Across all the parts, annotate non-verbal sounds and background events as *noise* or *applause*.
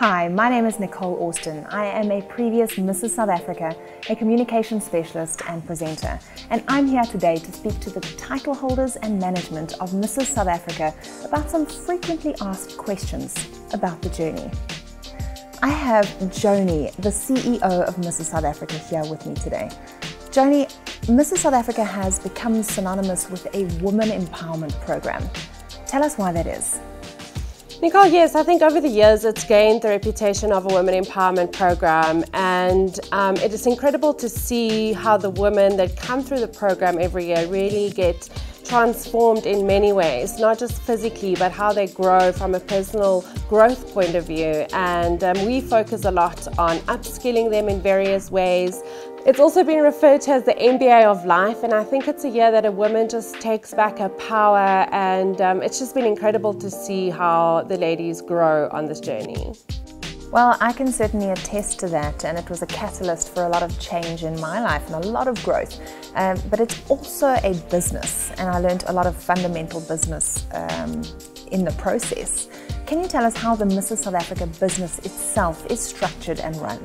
Hi, my name is Nicole Austin. I am a previous Mrs. South Africa, a communication specialist and presenter, and I'm here today to speak to the title holders and management of Mrs. South Africa about some frequently asked questions about the journey. I have Joni, the CEO of Mrs. South Africa, here with me today. Joni, Mrs. South Africa has become synonymous with a woman empowerment program. Tell us why that is. Nicole, yes, I think over the years it's gained the reputation of a women empowerment program, and um, it is incredible to see how the women that come through the program every year really get transformed in many ways, not just physically, but how they grow from a personal growth point of view. And um, we focus a lot on upskilling them in various ways, it's also been referred to as the MBA of life, and I think it's a year that a woman just takes back her power, and um, it's just been incredible to see how the ladies grow on this journey. Well, I can certainly attest to that, and it was a catalyst for a lot of change in my life and a lot of growth. Um, but it's also a business, and I learned a lot of fundamental business um, in the process. Can you tell us how the Mrs. South Africa business itself is structured and run?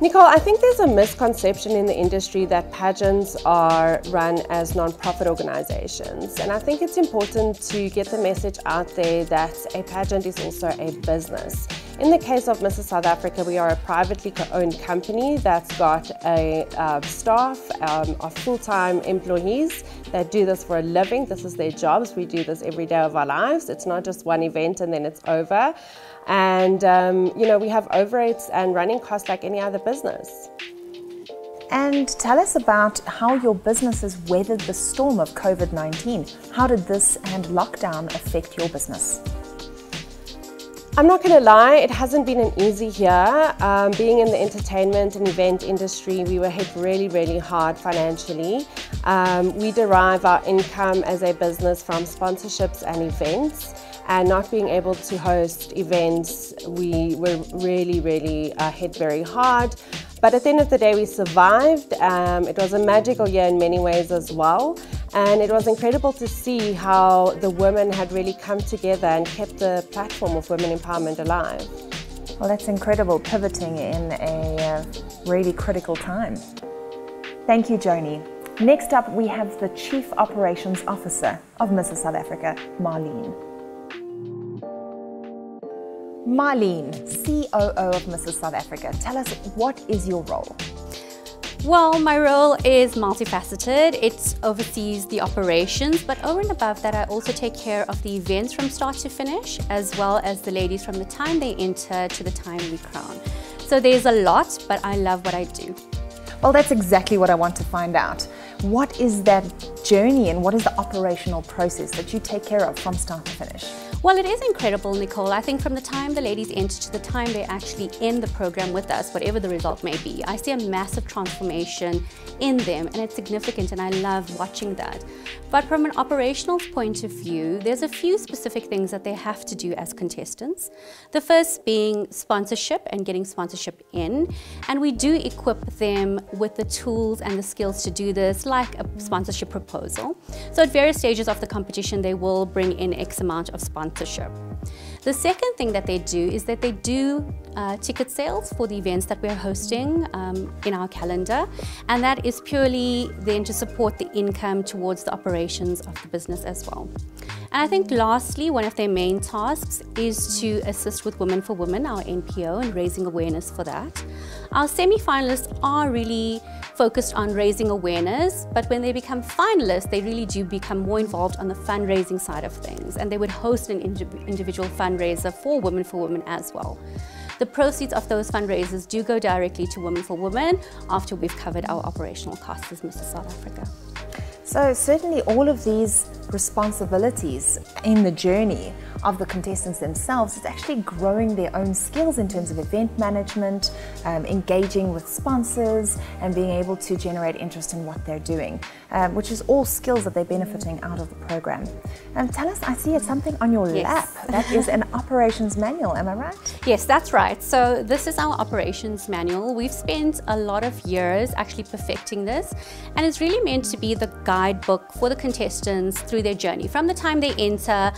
Nicole, I think there's a misconception in the industry that pageants are run as non-profit organizations. And I think it's important to get the message out there that a pageant is also a business. In the case of Mrs. South Africa, we are a privately owned company that's got a uh, staff um, of full-time employees that do this for a living. This is their jobs. We do this every day of our lives. It's not just one event and then it's over. And, um, you know, we have overheads and running costs like any other business. And tell us about how your business has weathered the storm of COVID 19. How did this and lockdown affect your business? I'm not going to lie, it hasn't been an easy year. Um, being in the entertainment and event industry, we were hit really, really hard financially. Um, we derive our income as a business from sponsorships and events and not being able to host events, we were really, really uh, hit very hard. But at the end of the day, we survived. Um, it was a magical year in many ways as well. And it was incredible to see how the women had really come together and kept the platform of women empowerment alive. Well, that's incredible, pivoting in a uh, really critical time. Thank you, Joni. Next up, we have the Chief Operations Officer of Mrs. South Africa, Marlene. Marlene, COO of Mrs. South Africa, tell us what is your role? Well, my role is multifaceted. It oversees the operations, but over and above that, I also take care of the events from start to finish, as well as the ladies from the time they enter to the time we crown. So there's a lot, but I love what I do. Well, that's exactly what I want to find out. What is that journey and what is the operational process that you take care of from start to finish? Well, it is incredible, Nicole. I think from the time the ladies enter to the time they're actually in the program with us, whatever the result may be, I see a massive transformation in them and it's significant and I love watching that. But from an operational point of view, there's a few specific things that they have to do as contestants. The first being sponsorship and getting sponsorship in. And we do equip them with the tools and the skills to do this, like a sponsorship proposal. So at various stages of the competition, they will bring in X amount of sponsors sponsorship. The second thing that they do is that they do uh, ticket sales for the events that we're hosting um, in our calendar, and that is purely then to support the income towards the operations of the business as well. And I think lastly, one of their main tasks is to assist with Women for Women, our NPO, and raising awareness for that. Our semi-finalists are really focused on raising awareness, but when they become finalists, they really do become more involved on the fundraising side of things, and they would host an individual fundraiser for Women for Women as well. The proceeds of those fundraisers do go directly to Women for Women after we've covered our operational costs as Mrs. South Africa. So certainly all of these responsibilities in the journey of the contestants themselves is actually growing their own skills in terms of event management, um, engaging with sponsors, and being able to generate interest in what they're doing, um, which is all skills that they're benefiting out of the program. And tell us, I see it's something on your yes. lap. That is an *laughs* operations manual, am I right? Yes, that's right. So this is our operations manual. We've spent a lot of years actually perfecting this, and it's really meant to be the guidebook for the contestants through their journey from the time they enter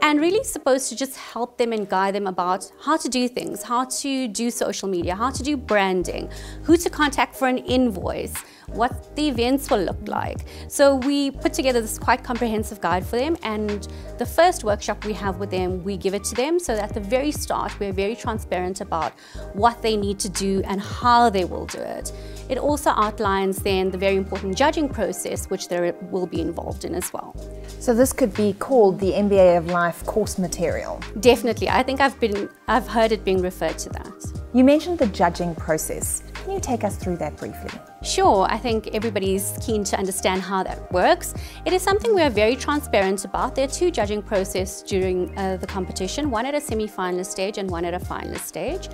and really supposed to just help them and guide them about how to do things, how to do social media, how to do branding, who to contact for an invoice, what the events will look like. So we put together this quite comprehensive guide for them and the first workshop we have with them, we give it to them so at the very start we're very transparent about what they need to do and how they will do it. It also outlines then the very important judging process which they will be involved in as well. So this could be called the MBA of Life course material? Definitely. I think I've been I've heard it being referred to that. You mentioned the judging process. Can you take us through that briefly? Sure, I think everybody's keen to understand how that works. It is something we are very transparent about. There are two judging processes during uh, the competition, one at a semi-finalist stage and one at a finalist stage.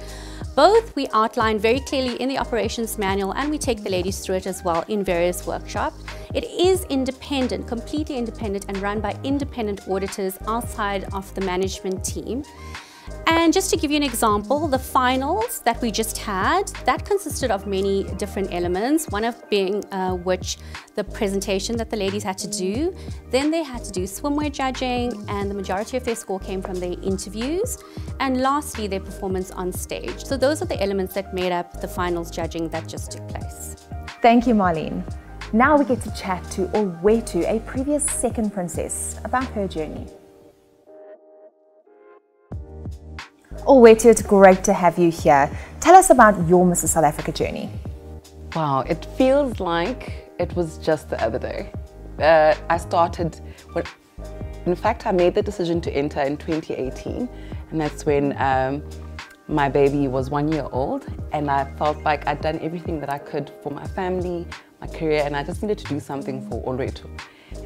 Both we outline very clearly in the operations manual and we take the ladies through it as well in various workshops. It is independent, completely independent and run by independent auditors outside of the management team. And just to give you an example, the finals that we just had, that consisted of many different elements, one of being uh, which the presentation that the ladies had to do, then they had to do swimwear judging and the majority of their score came from their interviews, and lastly their performance on stage. So those are the elements that made up the finals judging that just took place. Thank you, Marlene. Now we get to chat to Olwetu, a previous second princess, about her journey. Olwetu, it's great to have you here. Tell us about your Mrs. South Africa journey. Wow, it feels like it was just the other day. Uh, I started, in fact, I made the decision to enter in 2018, and that's when um, my baby was one year old, and I felt like I'd done everything that I could for my family, my career, and I just needed to do something for Olwetu.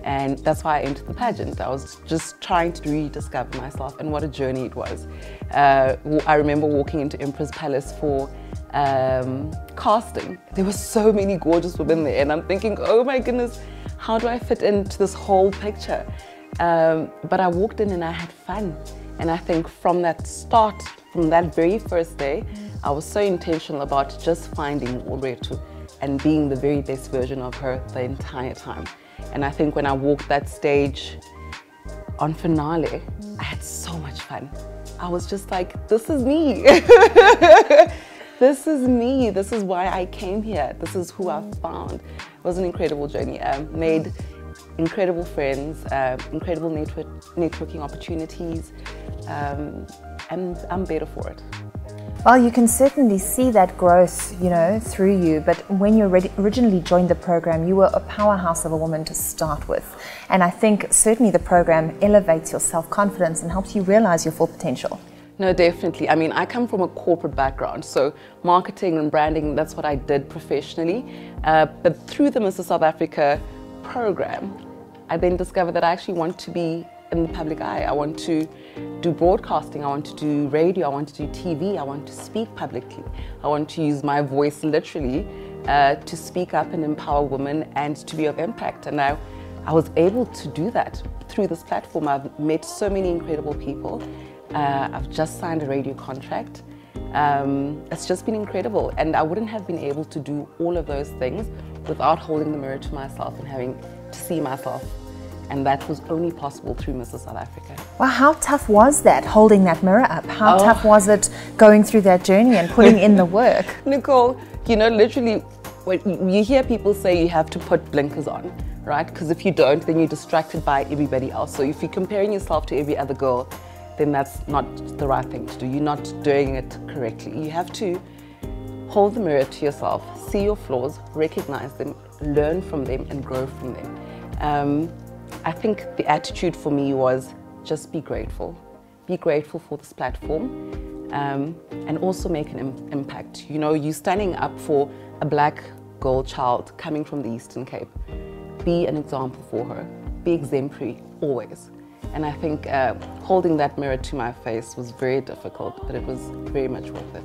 And that's why I entered the pageant. I was just trying to rediscover myself and what a journey it was. Uh, I remember walking into Emperor's Palace for um, casting. There were so many gorgeous women there and I'm thinking, oh my goodness, how do I fit into this whole picture? Um, but I walked in and I had fun. And I think from that start, from that very first day, I was so intentional about just finding Olwetu and being the very best version of her the entire time. And I think when I walked that stage on finale, I had so much fun. I was just like, this is me. *laughs* this is me. This is why I came here. This is who I found. It was an incredible journey. I made incredible friends, um, incredible network, networking opportunities, um, and I'm better for it. Well, you can certainly see that growth, you know, through you. But when you originally joined the program, you were a powerhouse of a woman to start with. And I think certainly the program elevates your self confidence and helps you realize your full potential. No, definitely. I mean, I come from a corporate background, so marketing and branding, that's what I did professionally. Uh, but through the Mrs. South Africa program, I then discovered that I actually want to be in the public eye. I want to do broadcasting, I want to do radio, I want to do TV, I want to speak publicly. I want to use my voice literally uh, to speak up and empower women and to be of impact. And I, I was able to do that through this platform. I've met so many incredible people. Uh, I've just signed a radio contract. Um, it's just been incredible. And I wouldn't have been able to do all of those things without holding the mirror to myself and having to see myself and that was only possible through Mrs. South Africa. Well, how tough was that, holding that mirror up? How oh. tough was it going through that journey and putting in the work? *laughs* Nicole, you know, literally, when you hear people say you have to put blinkers on, right? Because if you don't, then you're distracted by everybody else. So if you're comparing yourself to every other girl, then that's not the right thing to do. You're not doing it correctly. You have to hold the mirror to yourself, see your flaws, recognize them, learn from them, and grow from them. Um, I think the attitude for me was just be grateful. Be grateful for this platform um, and also make an Im impact. You know, you standing up for a black girl child coming from the Eastern Cape. Be an example for her. Be exemplary always. And I think uh, holding that mirror to my face was very difficult, but it was very much worth it.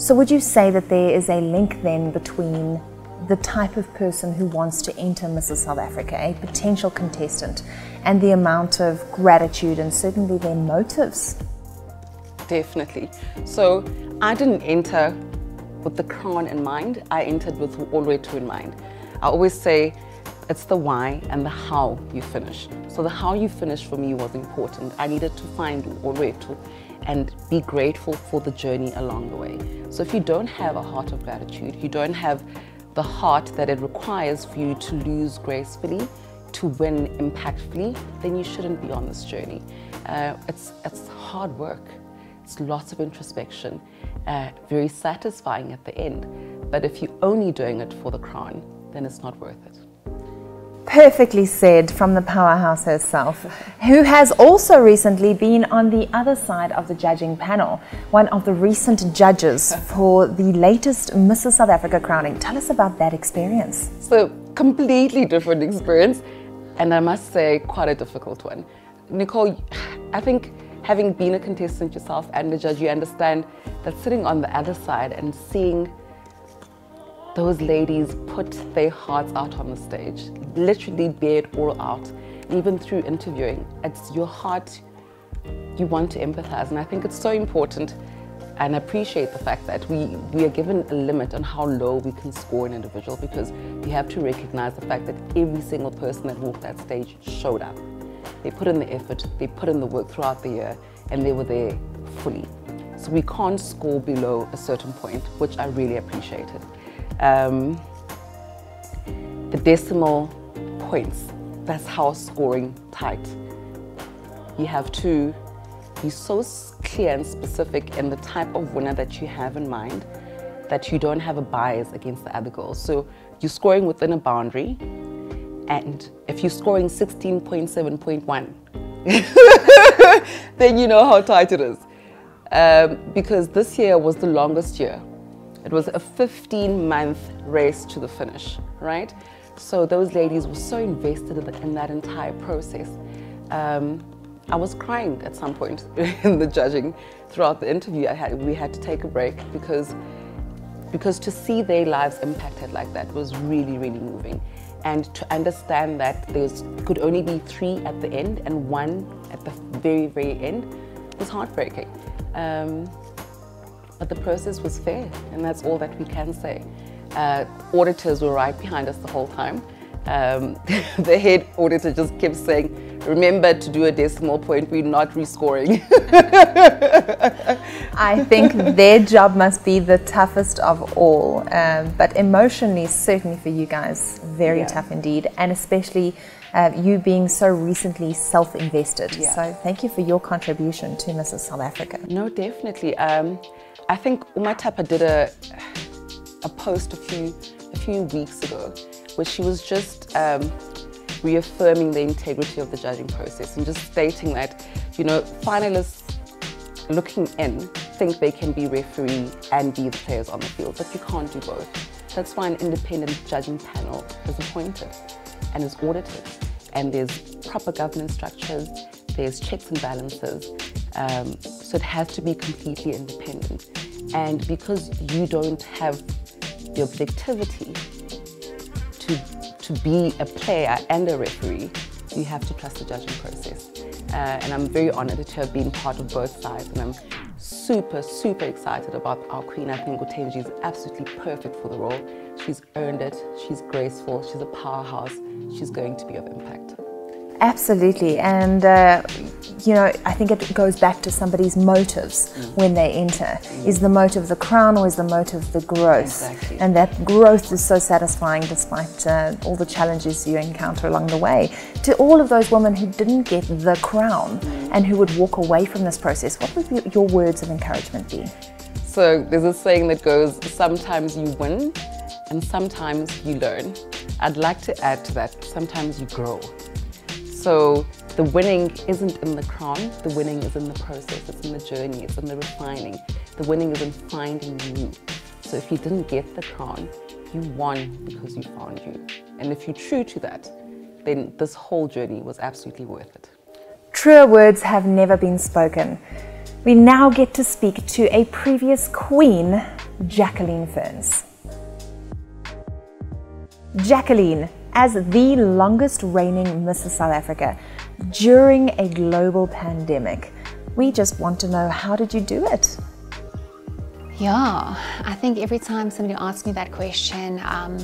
So would you say that there is a link then between the type of person who wants to enter Mrs. South Africa, a potential contestant, and the amount of gratitude and certainly their motives. Definitely. So I didn't enter with the crown in mind, I entered with Olwetu in mind. I always say it's the why and the how you finish. So the how you finish for me was important. I needed to find Olwetu and be grateful for the journey along the way. So if you don't have a heart of gratitude, you don't have the heart that it requires for you to lose gracefully, to win impactfully, then you shouldn't be on this journey. Uh, it's, it's hard work. It's lots of introspection, uh, very satisfying at the end. But if you're only doing it for the crown, then it's not worth it. Perfectly said from the powerhouse herself, who has also recently been on the other side of the judging panel, one of the recent judges *laughs* for the latest Mrs. South Africa crowning. Tell us about that experience. So, completely different experience, and I must say, quite a difficult one. Nicole, I think having been a contestant yourself and a judge, you understand that sitting on the other side and seeing those ladies put their hearts out on the stage, literally bear it all out, even through interviewing. It's your heart, you want to empathize. And I think it's so important and appreciate the fact that we, we are given a limit on how low we can score an individual because we have to recognize the fact that every single person that walked that stage showed up. They put in the effort, they put in the work throughout the year, and they were there fully. So we can't score below a certain point, which I really appreciated um, the decimal points. That's how scoring tight. You have to be so clear and specific in the type of winner that you have in mind that you don't have a bias against the other girls. So you're scoring within a boundary, and if you're scoring 16.7.1, *laughs* then you know how tight it is. Um, because this year was the longest year it was a 15 month race to the finish, right? So those ladies were so invested in that entire process. Um, I was crying at some point *laughs* in the judging throughout the interview. I had, we had to take a break because, because to see their lives impacted like that was really, really moving. And to understand that there could only be three at the end and one at the very, very end was heartbreaking. Um, but the process was fair, and that's all that we can say. Uh, auditors were right behind us the whole time. Um, *laughs* the head auditor just kept saying, remember to do a decimal point, we're not rescoring. *laughs* I think their job must be the toughest of all, um, but emotionally, certainly for you guys, very yeah. tough indeed, and especially uh, you being so recently self invested. Yeah. So, thank you for your contribution to Mrs. South Africa. No, definitely. Um, I think Umatapa did a, a post a few, a few weeks ago where she was just um, reaffirming the integrity of the judging process and just stating that, you know, finalists looking in think they can be referee and be the players on the field, but you can't do both. That's why an independent judging panel is appointed and is audited. And there's proper governance structures, there's checks and balances, um, so it has to be completely independent. And because you don't have the objectivity to, to be a player and a referee, you have to trust the judging process. Uh, and I'm very honored to have been part of both sides. And I'm super, super excited about our queen. I think Utenji is absolutely perfect for the role. She's earned it. She's graceful. She's a powerhouse. She's going to be of impact. Absolutely, and uh, you know, I think it goes back to somebody's motives mm. when they enter. Mm. Is the motive the crown or is the motive the growth? Exactly. And that growth is so satisfying despite uh, all the challenges you encounter along the way. To all of those women who didn't get the crown mm. and who would walk away from this process, what would your words of encouragement be? So there's a saying that goes, sometimes you win and sometimes you learn. I'd like to add to that, sometimes you grow. So the winning isn't in the crown, the winning is in the process, it's in the journey, it's in the refining. The winning is in finding you. So if you didn't get the crown, you won because you found you. And if you're true to that, then this whole journey was absolutely worth it. Truer words have never been spoken. We now get to speak to a previous queen, Jacqueline Ferns. Jacqueline, as the longest reigning Mrs. South Africa during a global pandemic. We just want to know how did you do it? Yeah, I think every time somebody asks me that question, um,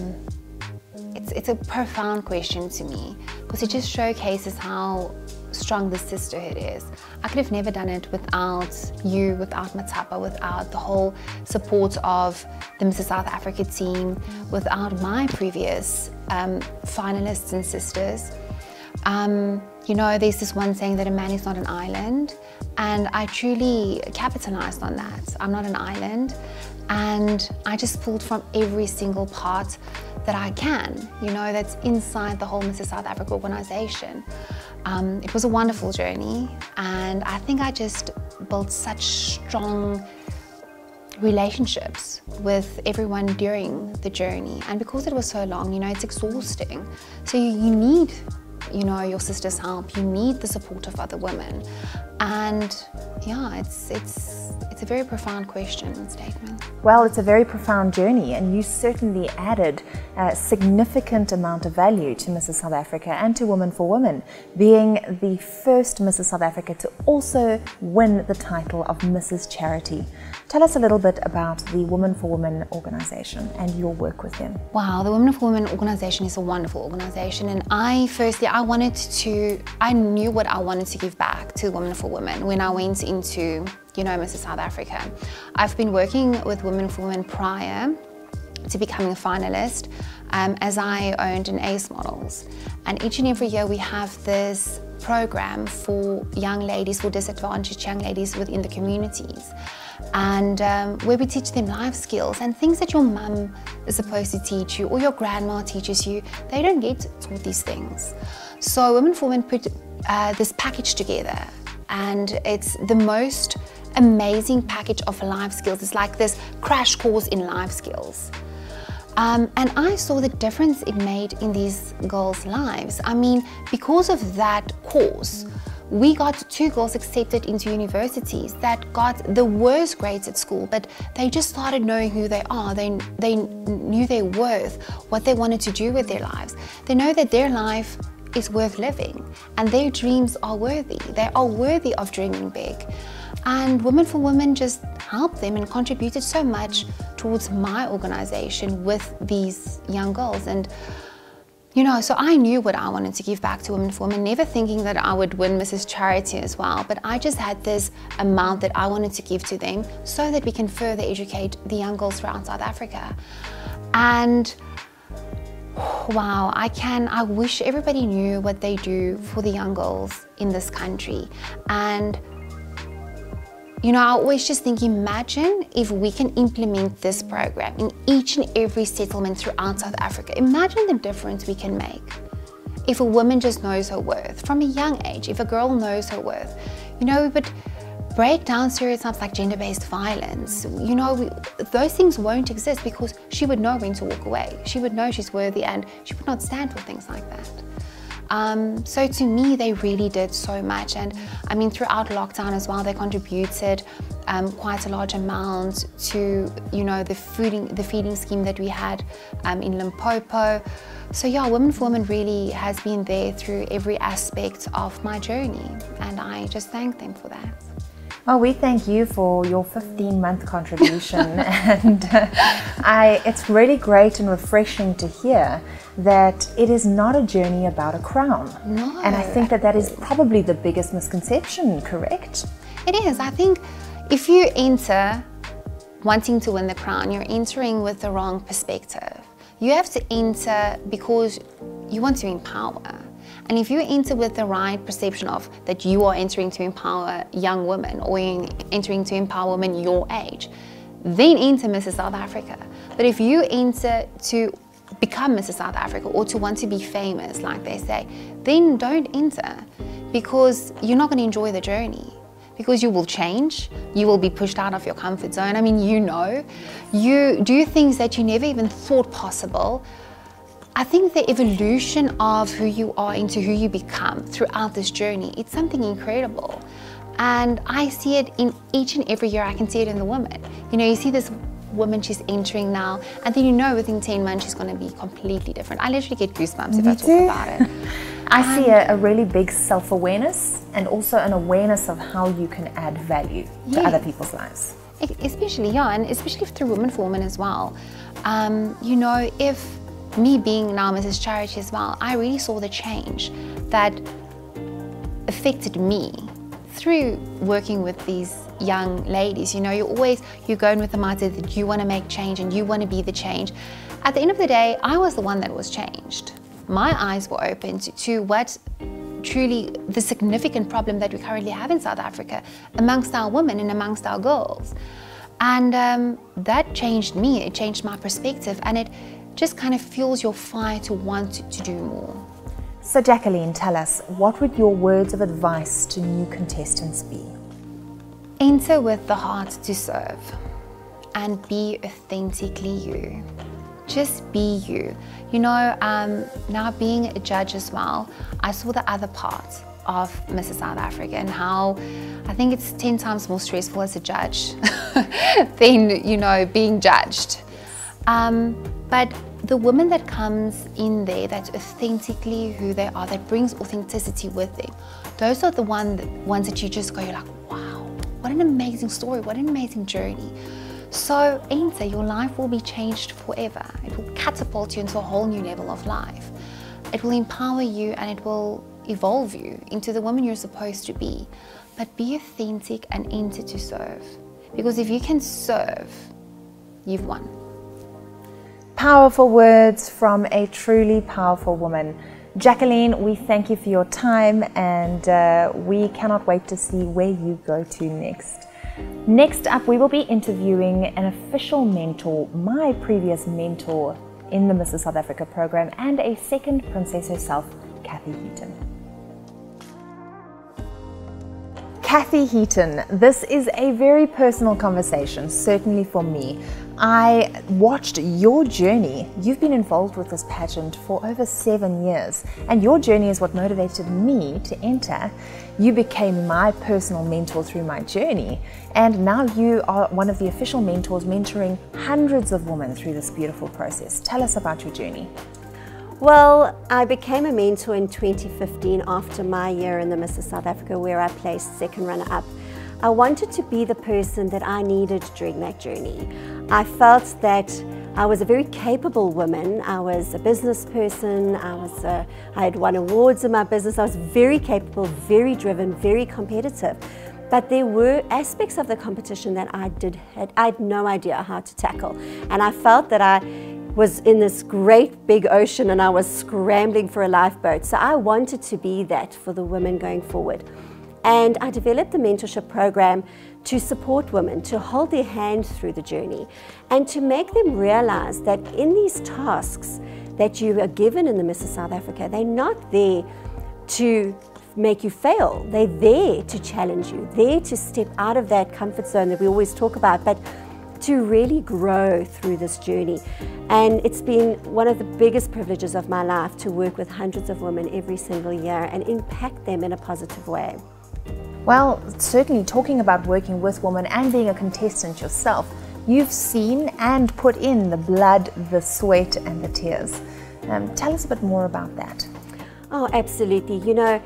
it's, it's a profound question to me because it just showcases how strong the sisterhood is. I could have never done it without you, without Matapa, without the whole support of the Mrs. South Africa team, without my previous um, finalists and sisters. Um, you know, there's this one saying that a man is not an island, and I truly capitalized on that. I'm not an island, and I just pulled from every single part that I can, you know, that's inside the whole Mrs. South Africa organization. Um, it was a wonderful journey, and I think I just built such strong relationships with everyone during the journey. And because it was so long, you know, it's exhausting. So you, you need you know your sister's help you need the support of other women. And yeah it's it's it's a very profound question and statement well it's a very profound journey and you certainly added a significant amount of value to mrs south africa and to women for women being the first mrs south africa to also win the title of mrs charity Tell us a little bit about the Women for Women organization and your work with them. Wow, the Women for Women organization is a wonderful organization. And I, firstly, I wanted to, I knew what I wanted to give back to Women for Women when I went into, you know, Mrs. South Africa. I've been working with Women for Women prior to becoming a finalist um, as I owned an ACE Models. And each and every year we have this program for young ladies, for disadvantaged young ladies within the communities and um, where we teach them life skills and things that your mum is supposed to teach you or your grandma teaches you. They don't get taught these things. So Women for Women put uh, this package together and it's the most amazing package of life skills. It's like this crash course in life skills. Um, and I saw the difference it made in these girls' lives. I mean, because of that course, we got two girls accepted into universities that got the worst grades at school, but they just started knowing who they are. They, they knew their worth, what they wanted to do with their lives. They know that their life is worth living and their dreams are worthy. They are worthy of dreaming big. And Women for Women just helped them and contributed so much towards my organization with these young girls. And you know, so I knew what I wanted to give back to Women for Women, never thinking that I would win Mrs. Charity as well. But I just had this amount that I wanted to give to them so that we can further educate the young girls throughout South Africa. And wow, I can, I wish everybody knew what they do for the young girls in this country. And you know, I always just think, imagine if we can implement this program in each and every settlement throughout South Africa. Imagine the difference we can make. If a woman just knows her worth from a young age, if a girl knows her worth, you know, but break down stereotypes like gender-based violence. You know, we, those things won't exist because she would know when to walk away. She would know she's worthy and she would not stand for things like that. Um, so to me, they really did so much. And I mean, throughout lockdown as well, they contributed um, quite a large amount to, you know, the feeding, the feeding scheme that we had um, in Limpopo. So yeah, Women for Women really has been there through every aspect of my journey. And I just thank them for that. Well, we thank you for your 15 month contribution, *laughs* and uh, I, it's really great and refreshing to hear that it is not a journey about a crown. No. And I think that that is probably the biggest misconception, correct? It is. I think if you enter wanting to win the crown, you're entering with the wrong perspective. You have to enter because you want to empower. And if you enter with the right perception of that you are entering to empower young women or entering to empower women your age, then enter Mrs. South Africa. But if you enter to become Mrs. South Africa or to want to be famous, like they say, then don't enter because you're not going to enjoy the journey because you will change, you will be pushed out of your comfort zone. I mean, you know, you do things that you never even thought possible. I think the evolution of who you are into who you become throughout this journey, it's something incredible. And I see it in each and every year, I can see it in the woman. You know, you see this woman she's entering now, and then you know within 10 months she's going to be completely different. I literally get goosebumps if I talk about it. *laughs* I see a, a, really big self awareness and also an awareness of how you can add value to other people's lives. Especially, yeah, and especially through Women for Women as well. Um, you know, if me being now Mrs. Charity as well, I really saw the change that affected me through working with these young ladies. You know, you're always, you go in with the mindset that you want to make change and you want to be the change. At the end of the day, I was the one that was changed. My eyes were opened to, to what truly the significant problem that we currently have in South Africa amongst our women and amongst our girls. And um, that changed me, it changed my perspective, and it just kind of fuels your fire to want to, do more. So, Jacqueline, tell us, what would your words of advice to new contestants be? Enter with the heart to serve and be authentically you. Just be you. You know, um, now being a judge as well, I saw the other part of Mrs. South Africa and how I think it's 10 times more stressful as a judge *laughs* than, you know, being judged. Um, but the woman that comes in there that's authentically who they are, that brings authenticity with them, those are the one, ones that you just go, you're like, wow, what an amazing story, what an amazing journey. So enter, your life will be changed forever. It will catapult you into a whole new level of life. It will empower you and it will evolve you into the woman you're supposed to be. But be authentic and enter to serve. Because if you can serve, you've won. Powerful words from a truly powerful woman. Jacqueline, we thank you for your time and uh, we cannot wait to see where you go to next. Next up, we will be interviewing an official mentor, my previous mentor in the Mrs. South Africa program, and a second princess herself, Kathy Heaton. Kathy Heaton, this is a very personal conversation, certainly for me. I watched your journey. You've been involved with this pageant for over seven years, and your journey is what motivated me to enter. You became my personal mentor through my journey, and now you are one of the official mentors mentoring hundreds of women through this beautiful process. Tell us about your journey. Well, I became a mentor in 2015 after my year in the Mrs. South Africa where I placed second runner up. I wanted to be the person that I needed during that journey. I felt that I was a very capable woman. I was a business person. I was a, I had won awards in my business. I was very capable, very driven, very competitive. But there were aspects of the competition that I did had, I had no idea how to tackle. And I felt that I was in this great big ocean and I was scrambling for a lifeboat. So I wanted to be that for the women going forward. And I developed the mentorship program to support women, to hold their hand through the journey, and to make them realize that in these tasks that you are given in the Mrs. South Africa, they're not there to make you fail. They're there to challenge you, there to step out of that comfort zone that we always talk about, but to really grow through this journey. And it's been one of the biggest privileges of my life to work with hundreds of women every single year and impact them in a positive way. Well, certainly talking about working with women and being a contestant yourself, you've seen and put in the blood, the sweat, and the tears. Um, tell us a bit more about that. Oh, absolutely. You know,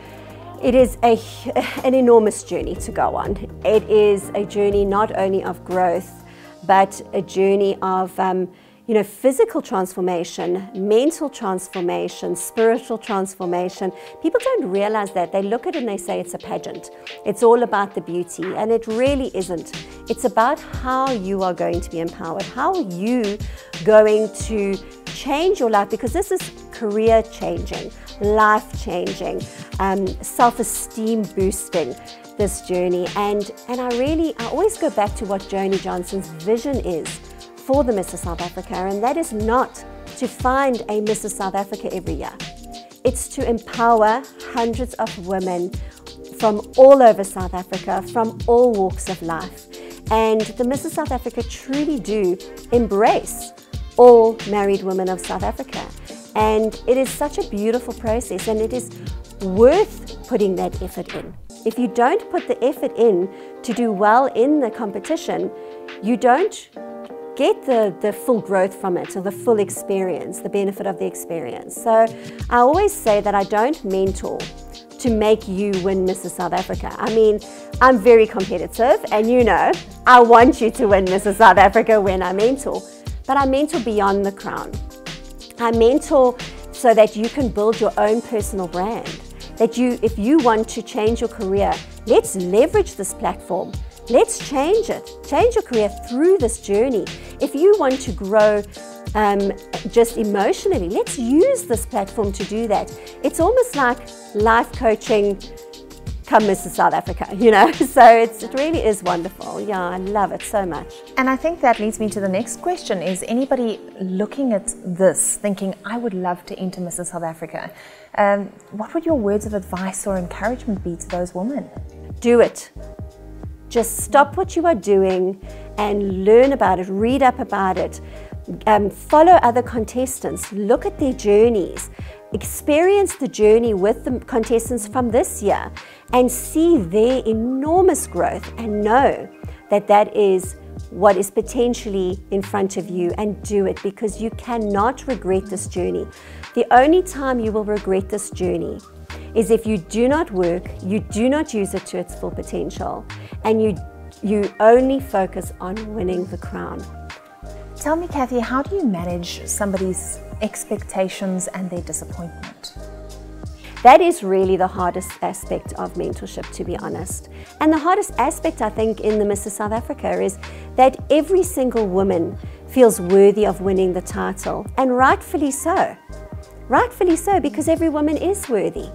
it is a, *laughs* an enormous journey to go on. It is a journey not only of growth, but a journey of um, you know, physical transformation, mental transformation, spiritual transformation. People don't realize that. They look at it and they say it's a pageant. It's all about the beauty, and it really isn't. It's about how you are going to be empowered. How are you going to change your life? Because this is career changing, life changing, um, self esteem boosting this journey. And, and I really, I always go back to what Joni Johnson's vision is for the Mrs. South Africa, and that is not to find a Mrs. South Africa every year. It's to empower hundreds of women from all over South Africa, from all walks of life. And the Mrs. South Africa truly do embrace all married women of South Africa. And it is such a beautiful process and it is worth putting that effort in. If you don't put the effort in to do well in the competition, you don't get the, the full growth from it or the full experience, the benefit of the experience. So I always say that I don't mentor to make you win Mrs. South Africa. I mean, I'm very competitive and you know, I want you to win Mrs. South Africa when I mentor, but I mentor beyond the crown. I mentor so that you can build your own personal brand. That you, if you want to change your career, let's leverage this platform. Let's change it. Change your career through this journey. If you want to grow um, just emotionally, let's use this platform to do that. It's almost like life coaching come Mrs. South Africa, *laughs* you know. *laughs* So it's, it really is wonderful. Yeah, I love it so much. And I think that leads me to the next question is anybody looking at this thinking, I would love to enter Mrs. South Africa? Um, what would your words of advice or encouragement be to those women? Do it. Just stop what you are doing and learn about it, read up about it, um, follow other contestants, look at their journeys, experience the journey with the contestants from this year and see their enormous growth and know that that is what is potentially in front of you and do it because you cannot regret this journey. The only time you will regret this journey is if you do not work, you do not use it to its full potential, and you, you only focus on winning the crown. Tell me, Kathy, how do you manage somebody's expectations and their disappointment? That is really the hardest aspect of mentorship, to be honest. And the hardest aspect, I think, in the Mrs. South Africa is that every single woman feels worthy of winning the title, and rightfully so. Rightfully so, because every woman is worthy.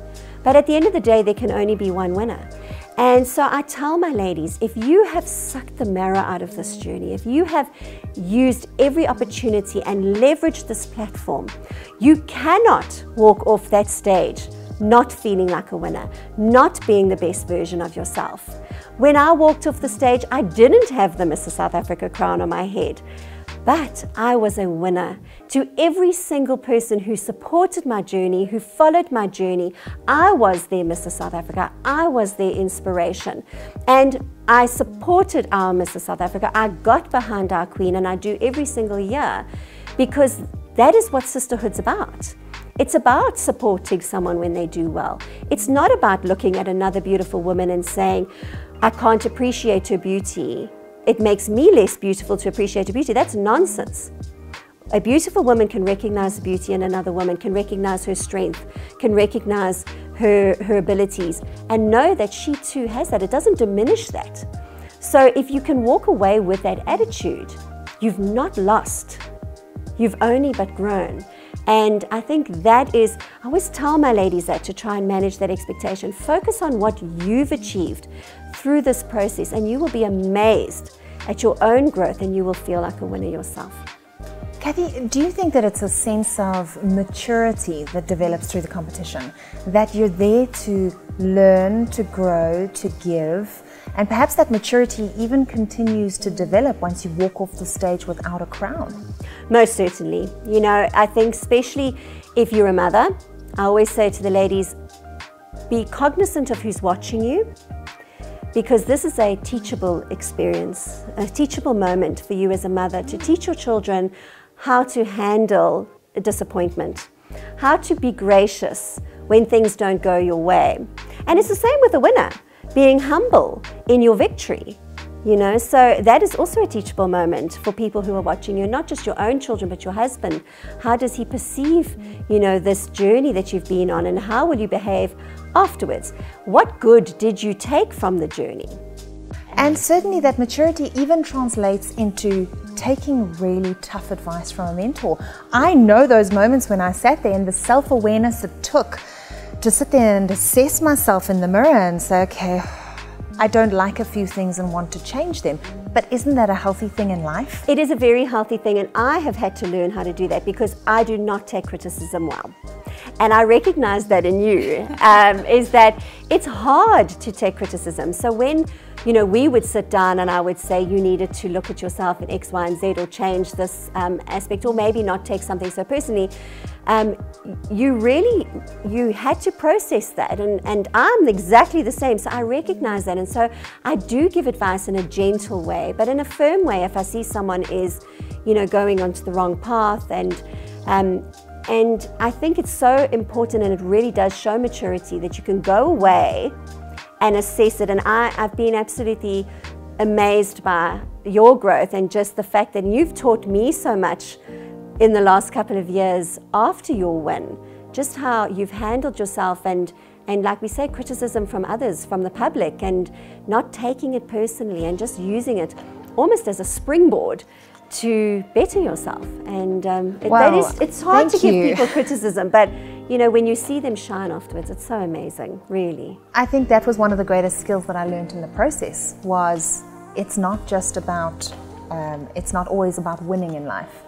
But at the end of the day, there can only be one winner. And so I tell my ladies if you have sucked the marrow out of this journey, if you have used every opportunity and leveraged this platform, you cannot walk off that stage not feeling like a winner, not being the best version of yourself. When I walked off the stage, I didn't have the Mrs. South Africa crown on my head. But I was a winner. To every single person who supported my journey, who followed my journey, I was their Mrs. South Africa. I was their inspiration. And I supported our Mrs. South Africa. I got behind our Queen, and I do every single year because that is what sisterhood's about. It's about supporting someone when they do well. It's not about looking at another beautiful woman and saying, I can't appreciate her beauty it makes me less beautiful to appreciate her beauty. That's nonsense. A beautiful woman can recognize the beauty in another woman, can recognize her strength, can recognize her, her abilities, and know that she too has that. It doesn't diminish that. So if you can walk away with that attitude, you've not lost. You've only but grown. And I think that is, I always tell my ladies that to try and manage that expectation. Focus on what you've achieved through this process, and you will be amazed at your own growth and you will feel like a winner yourself. Kathy, do you think that it's a sense of maturity that develops through the competition? That you're there to learn, to grow, to give, and perhaps that maturity even continues to develop once you walk off the stage without a crown? Most certainly. You know, I think especially if you're a mother, I always say to the ladies, be cognizant of who's watching you because this is a teachable experience, a teachable moment for you as a mother to teach your children how to handle disappointment, how to be gracious when things don't go your way. And it's the same with the winner, being humble in your victory. You know, so that is also a teachable moment for people who are watching you, not just your own children, but your husband. How does he perceive, you know, this journey that you've been on, and how will you behave afterwards? What good did you take from the journey? And certainly that maturity even translates into taking really tough advice from a mentor. I know those moments when I sat there and the self awareness it took to sit there and assess myself in the mirror and say, okay, I don't like a few things and want to change them. But isn't that a healthy thing in life? It is a very healthy thing, and I have had to learn how to do that because I do not take criticism well. And I recognize that in you, um, is that it's hard to take criticism. So when you know, we would sit down and I would say you needed to look at yourself in X, Y, and Z or change this um, aspect or maybe not take something so personally. Um, you really, you had to process that and, and I'm exactly the same. So I recognize that. And so I do give advice in a gentle way, but in a firm way if I see someone is, you know, going onto the wrong path and um, and I think it's so important and it really does show maturity that you can go away and assess it. And I, I've been absolutely amazed by your growth and just the fact that you've taught me so much in the last couple of years after your win, just how you've handled yourself and and like we say, criticism from others, from the public, and not taking it personally and just using it almost as a springboard to better yourself. And um, it, well, it's hard to give you. people criticism, but you know, when you see them shine afterwards, it's so amazing, really. I think that was one of the greatest skills that I learned in the process was it's not just about, um, it's not always about winning in life.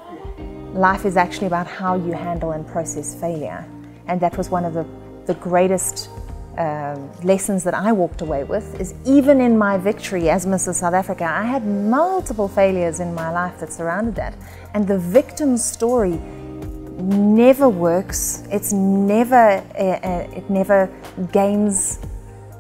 Life is actually about how you handle and process failure. And that was one of the, the greatest um, lessons that I walked away with is even in my victory as Mrs. South Africa, I had multiple failures in my life that surrounded that. And the victim's story never works. It's never, uh, uh, it never gains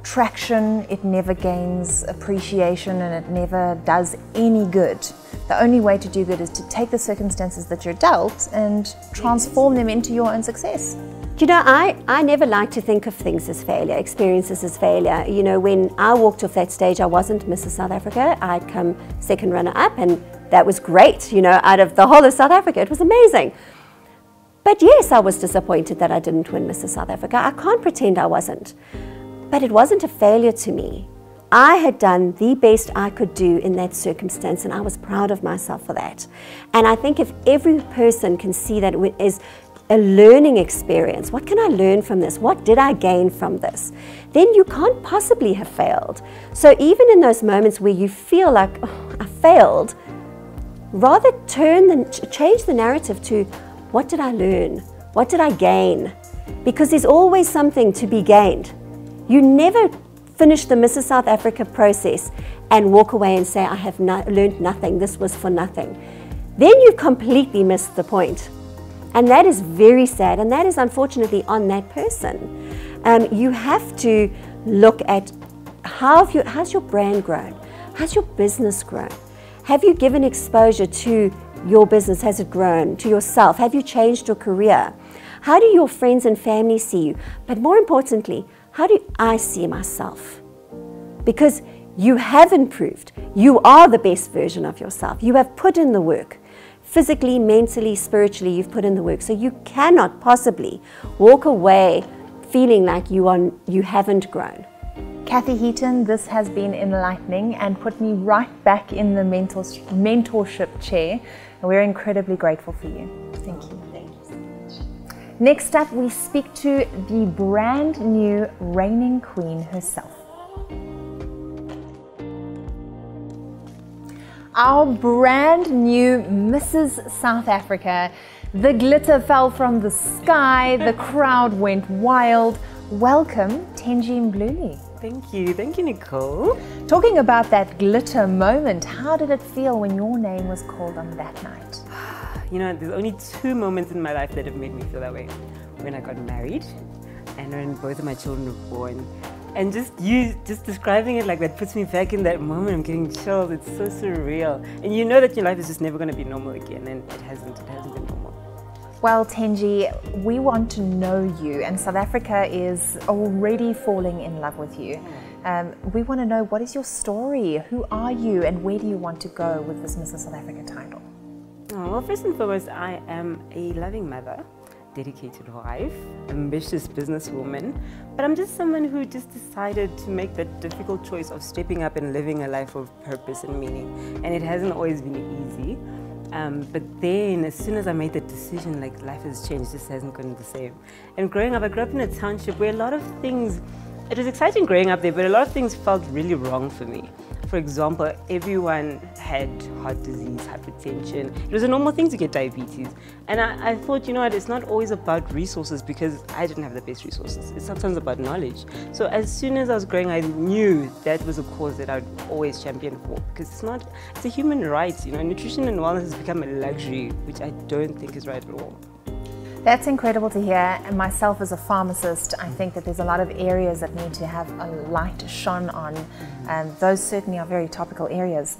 traction, it never gains appreciation, and it never does any good. The only way to do good is to take the circumstances that you're dealt and transform them into your own success. Do you know, I, I never like to think of things as failure, experiences as failure. You know, when I walked off that stage, I wasn't Mrs. South Africa. I'd come second runner up, and that was great, you know, out of the whole of South Africa. It was amazing. But yes, I was disappointed that I didn't win Mrs. South Africa. I can't pretend I wasn't. But it wasn't a failure to me. I had done the best I could do in that circumstance, and I was proud of myself for that. And I think if every person can see that as a learning experience, what can I learn from this? What did I gain from this? Then you can't possibly have failed. So even in those moments where you feel like, oh, I failed, rather turn the, change the narrative to, what did I learn? What did I gain? Because there's always something to be gained. You never finish the Mrs. South Africa process and walk away and say, I have learned nothing, this was for nothing. Then you've completely missed the point. And that is very sad, and that is unfortunately on that person. Um, you have to look at how you, how's your brand grown? How's your business grown? Have you given exposure to your business? Has it grown? To yourself? Have you changed your career? How do your friends and family see you? But more importantly, how do I see myself? Because you have improved. You are the best version of yourself. You have put in the work. Physically, mentally, spiritually, you've put in the work. So you cannot possibly walk away feeling like you, are, you haven't grown. Kathy Heaton, this has been enlightening and put me right back in the mentorship chair. And we're incredibly grateful for you. Thank you. Thank you so much. Next up, we speak to the brand new reigning queen herself. Our brand new Mrs. South Africa. The glitter fell from the sky, the crowd went wild. Welcome, Tenji Mbluli. Thank you. Thank you, Nicole. Talking about that glitter moment, how did it feel when your name was called on that night? *sighs* You know, there's only two moments in my life that have made me feel that way. When I got married and when both of my children were born. And just you just describing it like that puts me back in that moment. I'm getting chills. It's so surreal. And you know that your life is just never going to be normal again. And it hasn't. It hasn't been normal. Well, Tenji, we want to know you, and South Africa is already falling in love with you. Um, we want to know what is your story, who are you, and where do you want to go with this Mrs. South Africa title? Oh, well, first and foremost, I am a loving mother, dedicated wife, ambitious businesswoman, but I'm just someone who just decided to make that difficult choice of stepping up and living a life of purpose and meaning. And it hasn't always been easy. Um, but then, as soon as I made that decision, like life has changed, just hasn't gone the same. And growing up, I grew up in a township where a lot of things, it was exciting growing up there, but a lot of things felt really wrong for me. For example, everyone had heart disease, hypertension. It was a normal thing to get diabetes. And I, I, thought, you know what, it's not always about resources because I didn't have the best resources. It's sometimes about knowledge. So as soon as I was growing, I knew that was a cause that I'd always champion for because it's not, it's a human right. You know, nutrition and wellness has become a luxury, which I don't think is right at all. That's incredible to hear. And myself as a pharmacist, I think that there's a lot of areas that need to have a light shone on. And those certainly are very topical areas.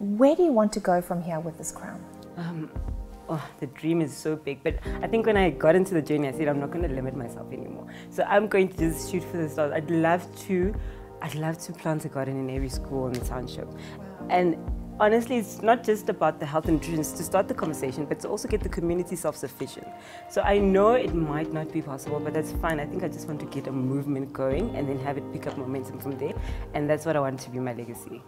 Where do you want to go from here with this crown? Um, oh, the dream is so big. But I think when I got into the journey, I said, I'm not going to limit myself anymore. So I'm going to just shoot for the stars. I'd love to, I'd love to plant a garden in every school in the township. Wow. And honestly, it's not just about the health and nutrition, to start the conversation, but to also get the community self-sufficient. So I know it might not be possible, but that's fine. I think I just want to get a movement going and then have it pick up momentum from there. And that's what I want to be my legacy.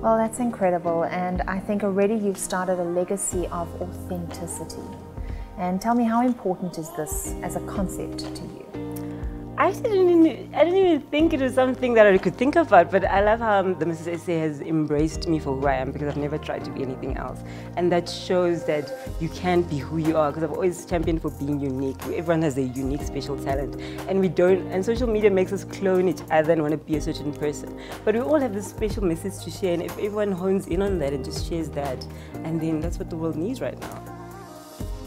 Well, that's incredible. And I think already you've started a legacy of authenticity. And tell me, how important is this as a concept to you? I actually didn't even, I didn't even think it was something that I could think about, but I love how the Mrs. SA has embraced me for who I am because I've never tried to be anything else. And that shows that you can be who you are because I've always championed for being unique. Everyone has a unique special talent and we don't, and social media makes us clone each other and want to be a certain person. But we all have this special message to share and if everyone hones in on that and just shares that, and then that's what the world needs right now.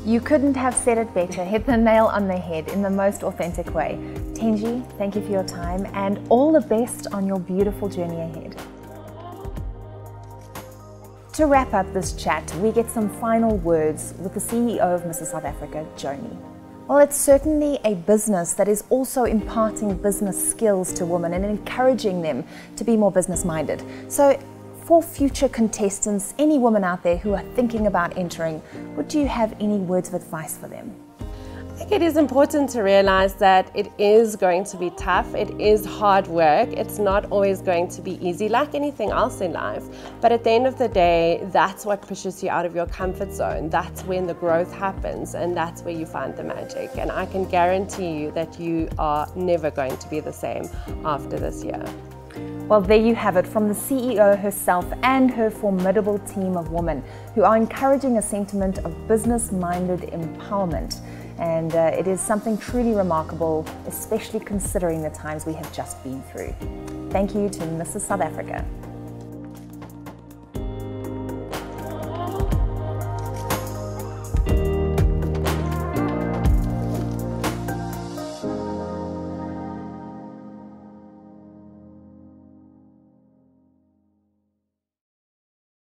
You couldn't have said it better, hit the nail on the head in the most authentic way. Tenji, thank you for your time and all the best on your beautiful journey ahead. To wrap up this chat, we get some final words with the CEO of Mrs. South Africa, Joani. Well, it's certainly a business that is also imparting business skills to women and encouraging them to be more business minded. So, for future contestants, any women out there who are thinking about entering, would you have any words of advice for them? I think it is important to realize that it is going to be tough. It is hard work. It's not always going to be easy, like anything else in life. But at the end of the day, that's what pushes you out of your comfort zone. That's when the growth happens, and that's where you find the magic. And I can guarantee you that you are never going to be the same after this year. Well, there you have it from the CEO herself and her formidable team of women who are encouraging a sentiment of business minded empowerment. And uh, it is something truly remarkable, especially considering the times we have just been through. Thank you to Mrs. South Africa.